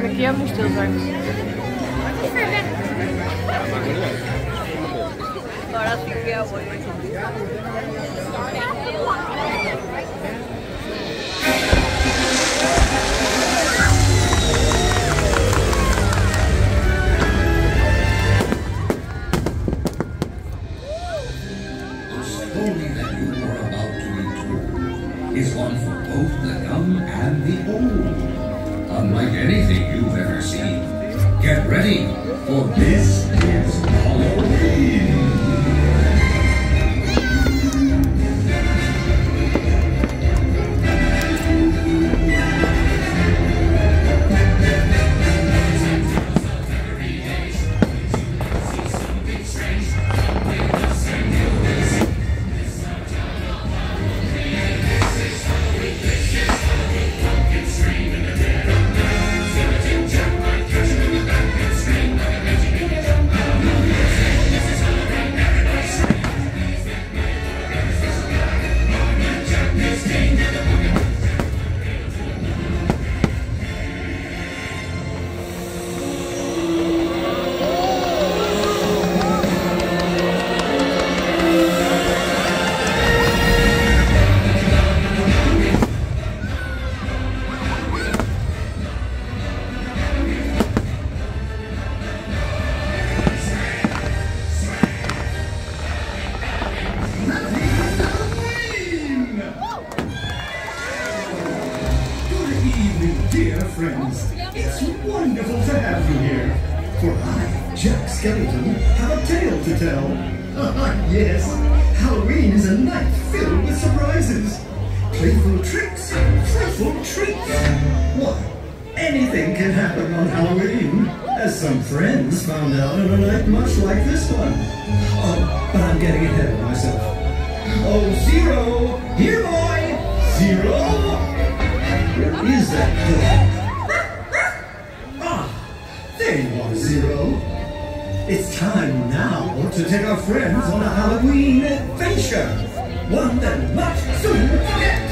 Ricky, jij moet stil zijn. Oh, dat vind ik heel mooi. The story that you are about to into is one for both the young and the old. Unlike anything you've ever seen. Get ready, for this is Halloween. Skellington, have a tale to tell. yes, Halloween is a night filled with surprises. Playful tricks, frightful treats. Why, anything can happen on Halloween, as some friends found out on a night much like this one. Oh, but I'm getting ahead of myself. Oh, Zero! Here, boy! Zero! Where is that dog? Ah, there you are, Zero. It's time now to take our friends on a Halloween adventure. One that not soon forget.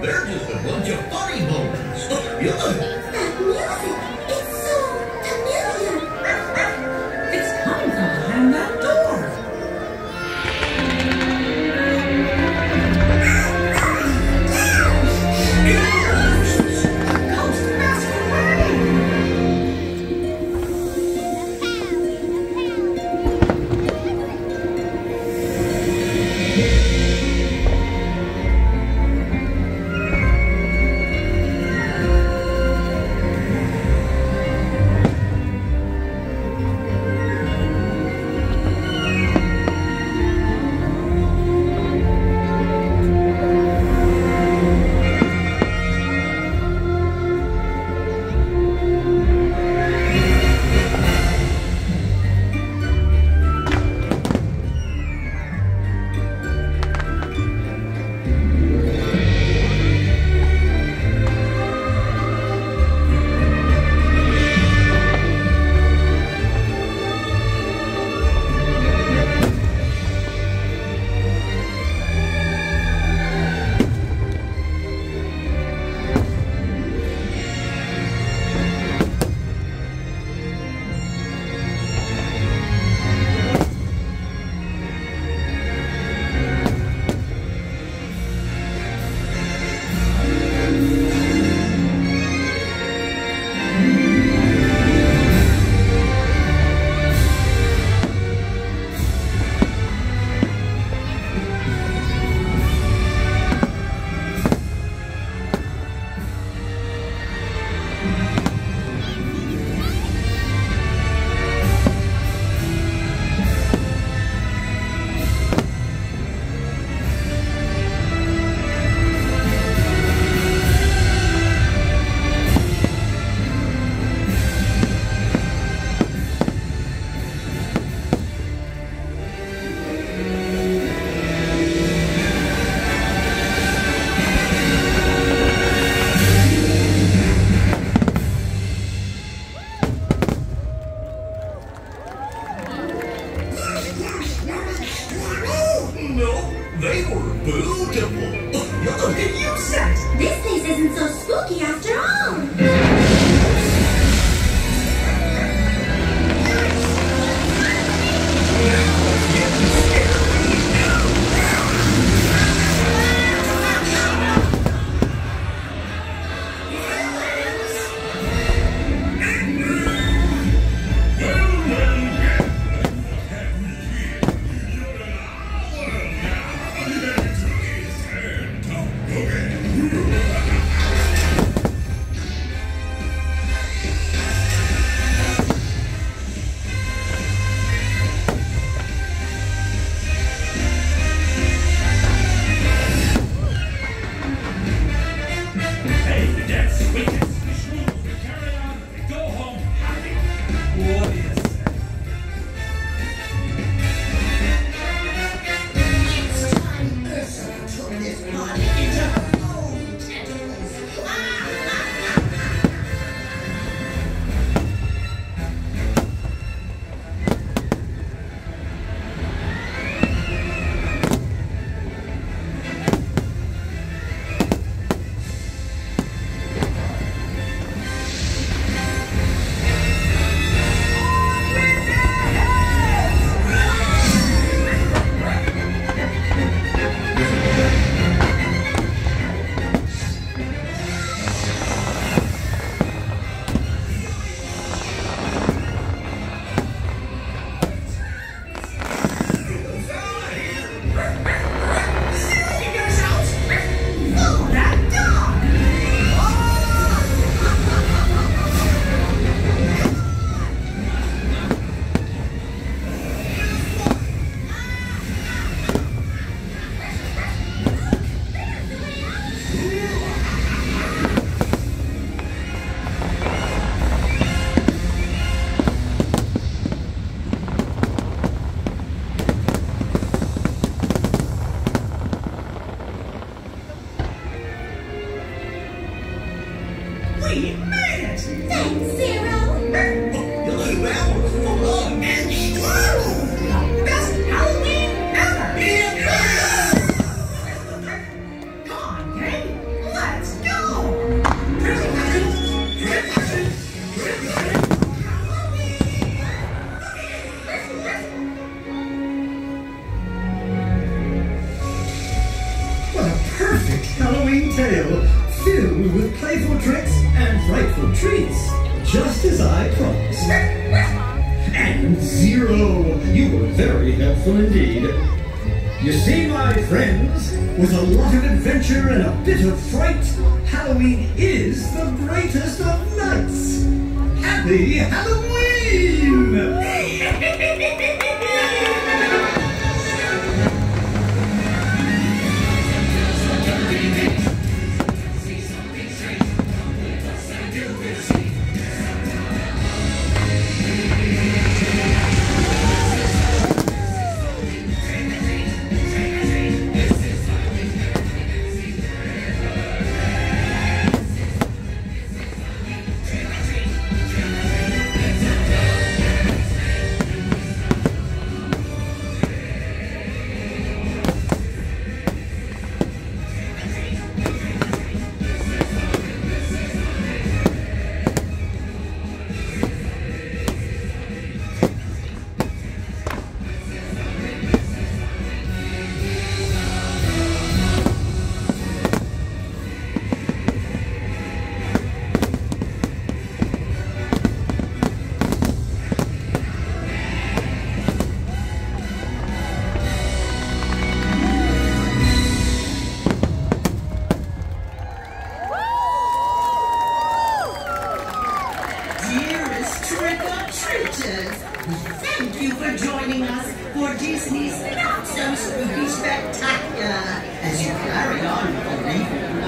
They're just a bunch of funny bones. Look, beautiful. Look at you, set. This place isn't so spooky after all. You were very helpful indeed. You see, my friends, with a lot of adventure and a bit of fright, Halloween is the greatest of nights. Happy Halloween!